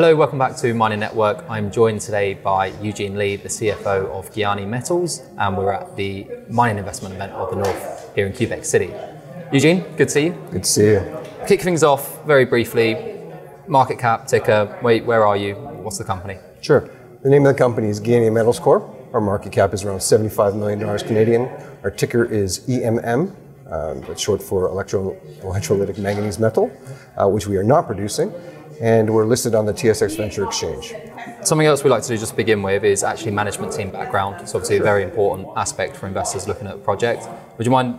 Hello, welcome back to Mining Network. I'm joined today by Eugene Lee, the CFO of Giyani Metals, and we're at the Mining Investment Event of the North here in Quebec City. Eugene, good to see you. Good to see you. Kick things off very briefly. Market cap, ticker, wait, where are you? What's the company? Sure. The name of the company is Giyani Metals Corp. Our market cap is around $75 million Canadian. Our ticker is EMM, um, that's short for electro, electrolytic manganese metal, uh, which we are not producing and we're listed on the TSX Venture Exchange. Something else we like to do just to begin with is actually management team background. It's obviously a very important aspect for investors looking at a project. Would you mind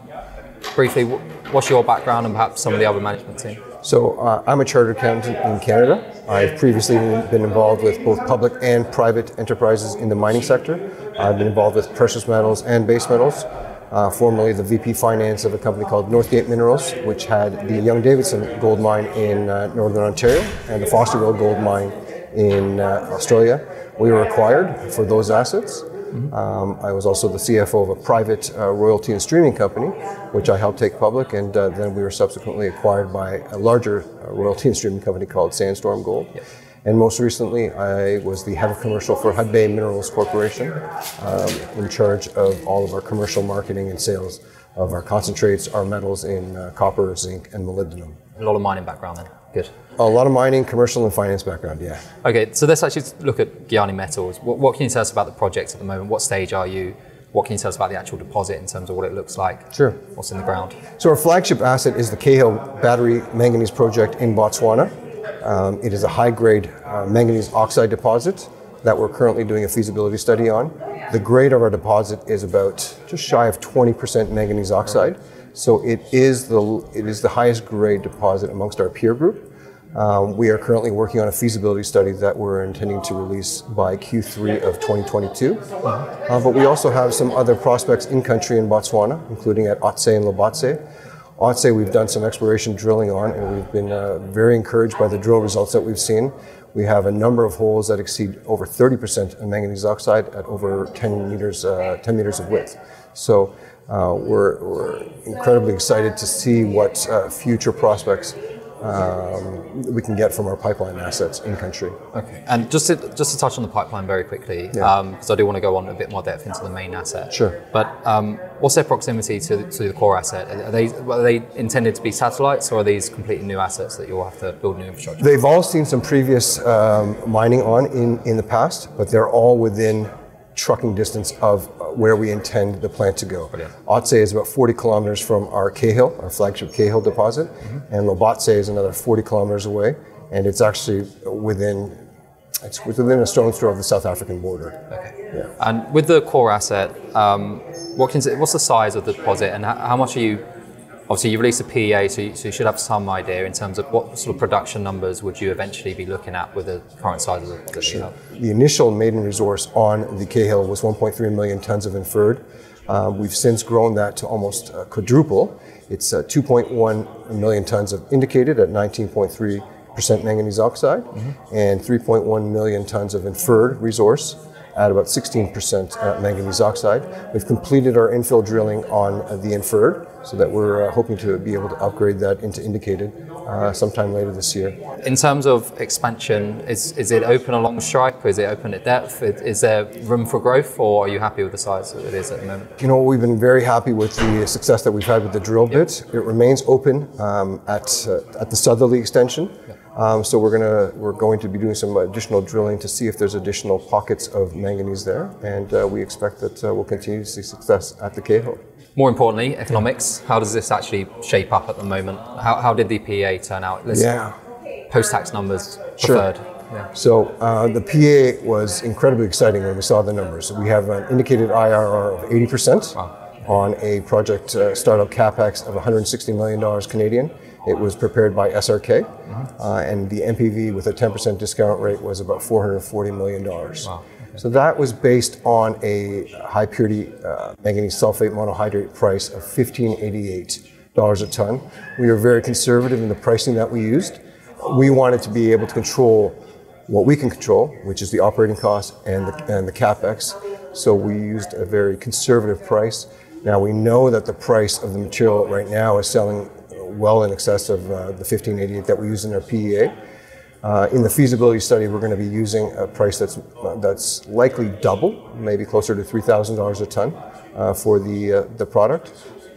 briefly, what's your background and perhaps some of the other management team? So uh, I'm a chartered accountant in Canada. I've previously been involved with both public and private enterprises in the mining sector. I've been involved with precious metals and base metals uh, formerly the VP Finance of a company called Northgate Minerals, which had the Young-Davidson gold mine in uh, Northern Ontario and the Fosterville gold mine in uh, Australia. We were acquired for those assets. Mm-hmm. Um, I was also the CFO of a private uh, royalty and streaming company, which I helped take public, and uh, then we were subsequently acquired by a larger uh, royalty and streaming company called Sandstorm Gold. And most recently, I was the head of commercial for Hudbay Minerals Corporation, um, in charge of all of our commercial marketing and sales of our concentrates, our metals in uh, copper, zinc, and molybdenum. A lot of mining background then. Good. A lot of mining, commercial, and finance background. Yeah. Okay, so let's actually look at Giyani Metals. What, what can you tell us about the project at the moment? What stage are you? What can you tell us about the actual deposit in terms of what it looks like? Sure. What's in the ground? So our flagship asset is the K.Hill Battery Manganese Project in Botswana. Um, it is a high-grade uh, manganese oxide deposit that we're currently doing a feasibility study on. The grade of our deposit is about just shy of 20% manganese oxide. So it is the it is the highest grade deposit amongst our peer group. Um, we are currently working on a feasibility study that we're intending to release by Q3 of 2022. Uh, but we also have some other prospects in country in Botswana, including at Otse and Lobatse, Otse we've done some exploration drilling on, and we've been uh, very encouraged by the drill results that we've seen. We have a number of holes that exceed over 30% of manganese oxide at over 10 meters, uh, 10 meters of width. So uh, we're, we're, incredibly excited to see what uh, future prospects um, we can get from our pipeline assets in country. Okay, and just to, just to touch on the pipeline very quickly, because yeah. um, I do want to go on a bit more depth into the main asset. Sure. But um, what's their proximity to, to the core asset? Are they are they intended to be satellites, or are these completely new assets that you'll have to build new infrastructure? They've all seen some previous um, mining on in in the past, but they're all within trucking distance of where we intend the plant to go. Otse is about 40 kilometers from our K.Hill, our flagship K.Hill deposit, mm-hmm. and Lobatse is another 40 kilometers away, and it's actually within it's within a stone's throw of the South African border. Okay. Yeah. And with the core asset, um, what can, what's the size of the deposit, and how, how much are you Obviously, you release a PEA, so you, so you, should have some idea in terms of what sort of production numbers would you eventually be looking at with the current size of the sure. The initial maiden resource on the K.Hill was 1.3 million tons of inferred. Uh, we've since grown that to almost uh, quadruple. It's uh, 2.1 million tons of indicated at 19.3% manganese oxide mm-hmm. and 3.1 million tons of inferred resource at about 16% uh, manganese oxide. We've completed our infill drilling on uh, the inferred, so that we're uh, hoping to be able to upgrade that into indicated uh, sometime later this year. In terms of expansion, is, is it open along strike or is it open at depth? Is there room for growth or are you happy with the size that it is at the moment? You know, we've been very happy with the success that we've had with the drill yep. bit. It remains open um, at, uh, at the southerly extension. Yep. Um, so we're gonna we're going to be doing some additional drilling to see if there's additional pockets of manganese there, and uh, we expect that uh, we'll continue to see success at the K.Hill. More importantly, economics. How does this actually shape up at the moment? How, how did the PEA turn out? Let's yeah. Post-tax numbers preferred. Sure. Yeah. So uh, the PEA was incredibly exciting when we saw the numbers. We have an indicated IRR of 80% wow. on a project uh, startup capex of 160 million dollars Canadian it was prepared by SRK, uh, and the NPV with a 10% discount rate was about $440 million. Wow. Okay. So that was based on a high purity uh, manganese sulfate monohydrate price of $1588 a ton. We were very conservative in the pricing that we used. We wanted to be able to control what we can control, which is the operating costs and the, and the capex. So we used a very conservative price. Now we know that the price of the material right now is selling well in excess of uh, the 1588 that we use in our PEA. Uh, in the feasibility study, we're going to be using a price that's that's likely double, maybe closer to three thousand dollars a ton uh, for the the product.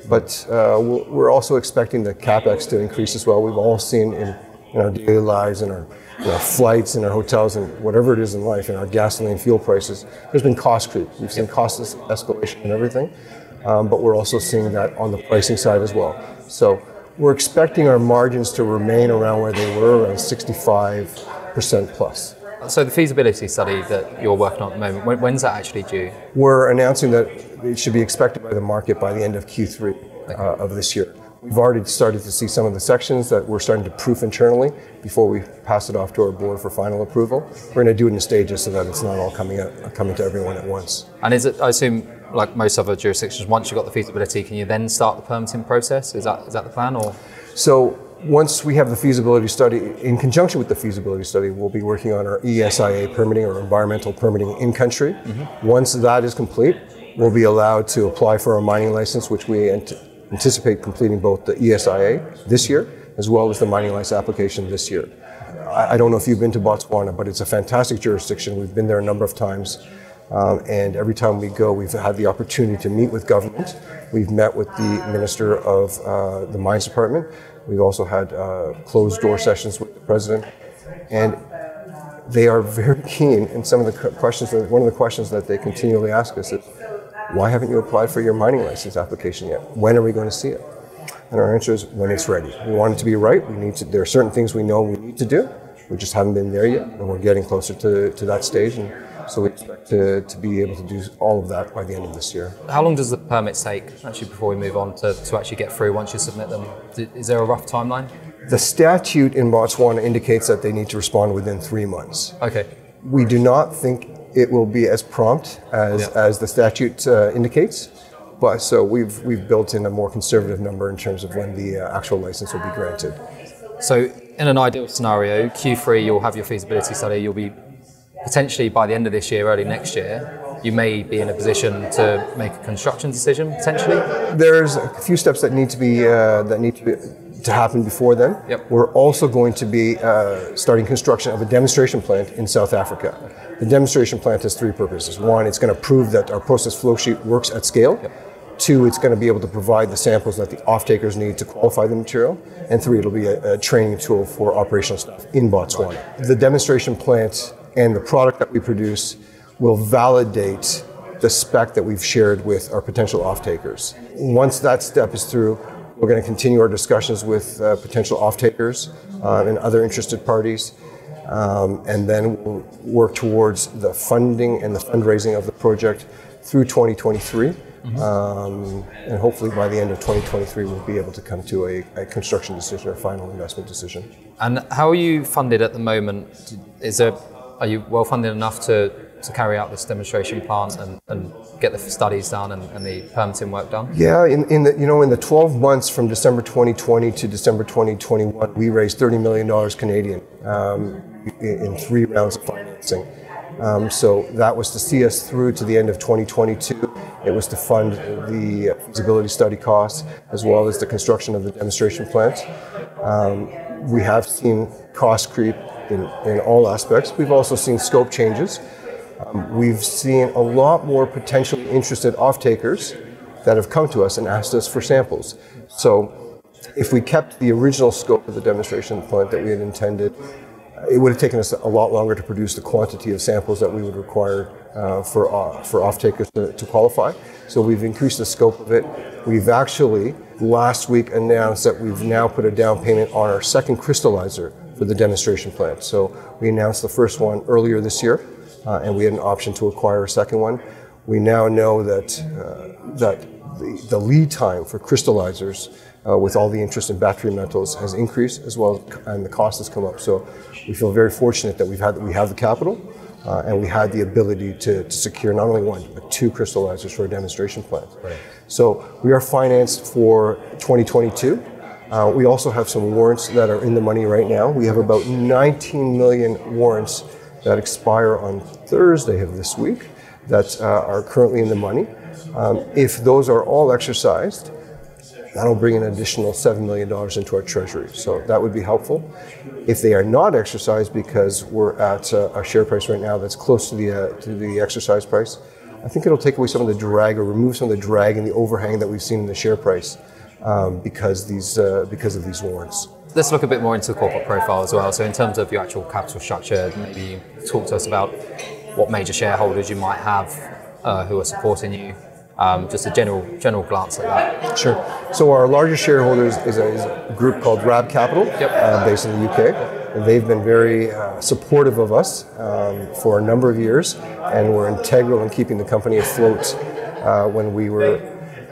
But we're also expecting the capex to increase as well. We've all seen in, in our daily lives, in our, in our flights, in our hotels, and whatever it is in life, in our gasoline fuel prices, there's been cost creep. We've seen cost escalation and everything, um, but we're also seeing that on the pricing side as well. So we're expecting our margins to remain around where they were, around 65% plus. So the feasibility study that you're working on at the moment, when, when's that actually due? We're announcing that it should be expected by the market by the end of Q3 uh, of this year. We've already started to see some of the sections that we're starting to proof internally before we pass it off to our board for final approval. We're going to do it in stages so that it's not all coming out, coming to everyone at once. And is it? I assume, like most other jurisdictions, once you've got the feasibility, can you then start the permitting process? Is that is that the plan, or? So once we have the feasibility study, in conjunction with the feasibility study, we'll be working on our ESIA permitting or environmental permitting in country. Mm-hmm. Once that is complete, we'll be allowed to apply for a mining license, which we ant- anticipate completing both the ESIA this year as well as the mining license application this year. I, I don't know if you've been to Botswana, but it's a fantastic jurisdiction. We've been there a number of times. Um, and every time we go, we've had the opportunity to meet with government. We've met with the Minister of uh, the Mines Department. We've also had uh, closed door sessions with the president, and they are very keen. And some of the questions, that, one of the questions that they continually ask us is, "Why haven't you applied for your mining license application yet? When are we going to see it?" And our answer is, "When it's ready. We want it to be right. We need to. There are certain things we know we need to do. We just haven't been there yet, and we're getting closer to, to that stage." And so we expect to, to be able to do all of that by the end of this year. How long does the permits take, actually, before we move on to, to actually get through once you submit them? Is there a rough timeline? The statute in Botswana indicates that they need to respond within three months. Okay. We do not think it will be as prompt as, yeah. as the statute uh, indicates. But so we've we've built in a more conservative number in terms of when the uh, actual license will be granted. So, in an ideal scenario, Q3 you'll have your feasibility study. You'll be potentially by the end of this year, early next year, you may be in a position to make a construction decision potentially. There's a few steps that need to be uh, that need to be to happen before then. Yep. We're also going to be uh, starting construction of a demonstration plant in South Africa. The demonstration plant has three purposes. One, it's going to prove that our process flow sheet works at scale. Yep. Two, it's going to be able to provide the samples that the off-takers need to qualify the material. And three, it'll be a, a training tool for operational staff in Botswana. The demonstration plant and the product that we produce will validate the spec that we've shared with our potential off-takers. Once that step is through, we're going to continue our discussions with uh, potential off-takers uh, and other interested parties. Um, and then we'll work towards the funding and the fundraising of the project through 2023. Mm-hmm. Um, and hopefully by the end of 2023, we'll be able to come to a, a, construction decision or final investment decision. And how are you funded at the moment? Is there are you well funded enough to, to carry out this demonstration plant and, and get the studies done and, and the permitting work done? Yeah, in, in the you know in the 12 months from December 2020 to December 2021, we raised 30 million dollars Canadian um, in, in, three rounds of financing. Um, so that was to see us through to the end of 2022. It was to fund the feasibility study costs as well as the construction of the demonstration plant. Um, we have seen cost creep in, in all aspects. We've also seen scope changes. Um, we've seen a lot more potentially interested off-takers that have come to us and asked us for samples. So if we kept the original scope of the demonstration plant that we had intended, it would have taken us a lot longer to produce the quantity of samples that we would require uh, for, uh, for off-takers to, to qualify. So we've increased the scope of it. We've actually last week announced that we've now put a down payment on our second crystallizer for the demonstration plant. So we announced the first one earlier this year, uh, and we had an option to acquire a second one. We now know that uh, that the, the, lead time for crystallizers uh, with all the interest in battery metals has increased as well, and the cost has come up. So we feel very fortunate that we've had we have the capital. Uh, and we had the ability to, to, secure not only one but two crystallizers for a demonstration plant. Right. So we are financed for 2022. Uh, we also have some warrants that are in the money right now. We have about 19 million warrants that expire on Thursday of this week that uh, are currently in the money. Um, if those are all exercised, That'll bring an additional $7 million into our treasury. So that would be helpful. If they are not exercised because we're at a, a share price right now that's close to the, uh, to the exercise price, I think it'll take away some of the drag or remove some of the drag and the overhang that we've seen in the share price um, because, these, uh, because of these warrants. Let's look a bit more into the corporate profile as well. So, in terms of your actual capital structure, maybe talk to us about what major shareholders you might have uh, who are supporting you. Um, just a general general glance at that. Sure. So our largest shareholders is a, is a group called Rab Capital, Yep. uh, based in the UK. And they've been very uh, supportive of us um, for a number of years, and were integral in keeping the company afloat uh, when we were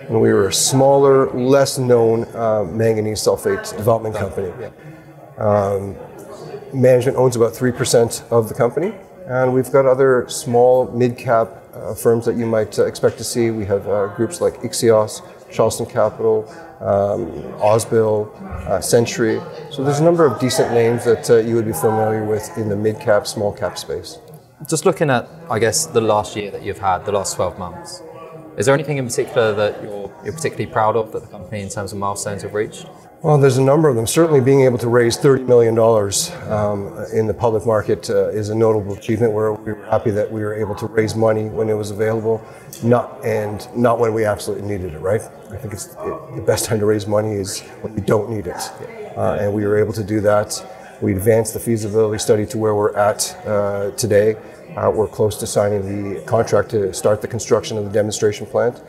when we were a smaller, less known uh, manganese sulfate development company. Um, management owns about 3% of the company, and we've got other small, mid cap uh, firms that you might uh, expect to see. We have uh, groups like Ixios, Charleston Capital, um, uh, Century. So there's a number of decent names that uh, you would be familiar with in the mid cap, small cap space. Just looking at, I guess, the last year that you've had, the last 12 months, is there anything in particular that you're, you're particularly proud of that the company, in terms of milestones, have reached? Well, there's a number of them. Certainly, being able to raise $30 million um, in the public market uh, is a notable achievement. Where we were happy that we were able to raise money when it was available, not and not when we absolutely needed it. Right? I think it's it, the best time to raise money is when you don't need it, uh, and we were able to do that. We advanced the feasibility study to where we're at uh, today. Uh, we're close to signing the contract to start the construction of the demonstration plant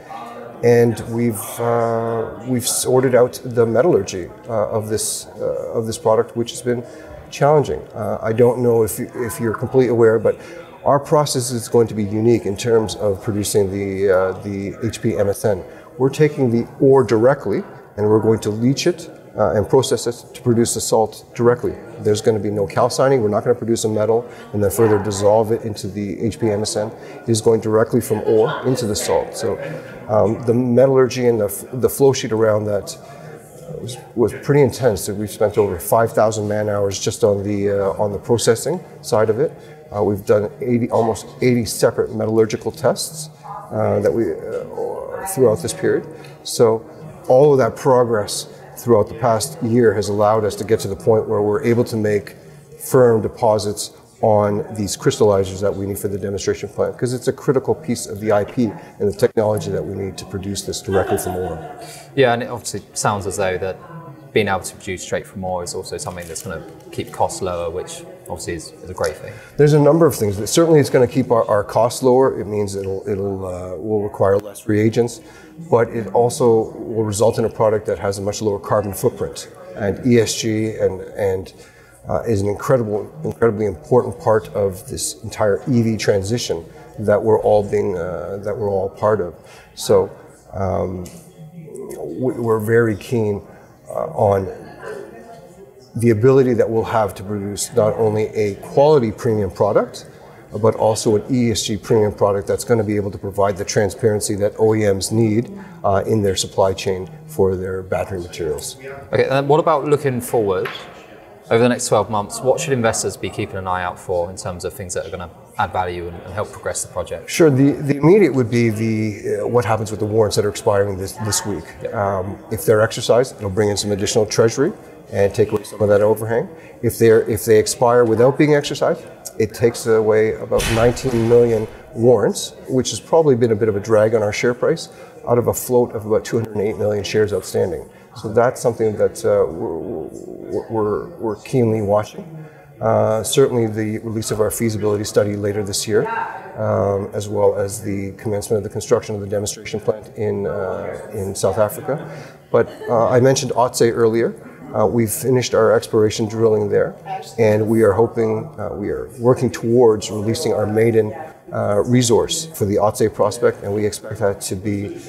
and we've uh, we've sorted out the metallurgy uh, of this uh, of this product, which has been challenging. Uh, I don't know if you, if you're completely aware, but our process is going to be unique in terms of producing the uh, the HPMSM. We're taking the ore directly, and we're going to leach it uh, and process it to produce the salt directly. There's going to be no calcining. We're not going to produce a metal and then further dissolve it into the HPMSM. It is going directly from ore into the salt. So um, the metallurgy and the, the flow sheet around that was, was pretty intense. We've spent over 5,000 man hours just on the uh, on the processing side of it. Uh, we've done 80, almost 80 separate metallurgical tests uh, that we uh, throughout this period. So all of that progress throughout the past year has allowed us to get to the point where we're able to make firm deposits on these crystallizers that we need for the demonstration plant because it's a critical piece of the IP and the technology that we need to produce this directly from ore. Yeah, and it obviously sounds as though that being able to produce straight from ore is also something that's going to keep costs lower, which obviously is, is a great thing. There's a number of things. Certainly, it's going to keep our, our costs lower. It means it'll it'll uh, will require less reagents, but it also will result in a product that has a much lower carbon footprint. And ESG and and uh, is an incredible, incredibly important part of this entire EV transition that we're all being uh, that we're all part of. So um, we- we're very keen uh, on the ability that we'll have to produce not only a quality premium product, but also an ESG premium product that's going to be able to provide the transparency that OEMs need uh, in their supply chain for their battery materials. Okay, and what about looking forward over the next 12 months? What should investors be keeping an eye out for in terms of things that are going to add value and, and help progress the project? Sure. The, the immediate would be the uh, what happens with the warrants that are expiring this, this week. Um, if they're exercised, it'll bring in some additional treasury and take away some of that overhang. If they if they expire without being exercised, it takes away about 19 million warrants, which has probably been a bit of a drag on our share price, out of a float of about 208 million shares outstanding. So that's something that uh, we're, we're, we're keenly watching. Uh, certainly, the release of our feasibility study later this year, um, as well as the commencement of the construction of the demonstration plant in, uh, in South Africa. But uh, I mentioned Otse earlier. Uh, we've finished our exploration drilling there, and we are hoping, uh, we are working towards releasing our maiden uh, resource for the Otse prospect, and we expect that to be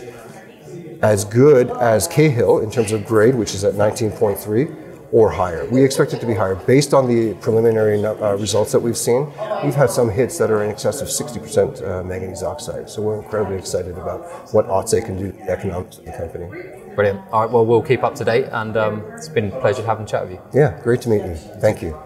as good as K.Hill in terms of grade, which is at 19.3 or higher. We expect it to be higher. Based on the preliminary uh, results that we've seen, we've had some hits that are in excess of 60% uh, manganese oxide. So we're incredibly excited about what Otse can do to the economics of the company. Brilliant. All right, well, we'll keep up to date, and um, it's been a pleasure having a chat with you. Yeah, great to meet you. Thank you.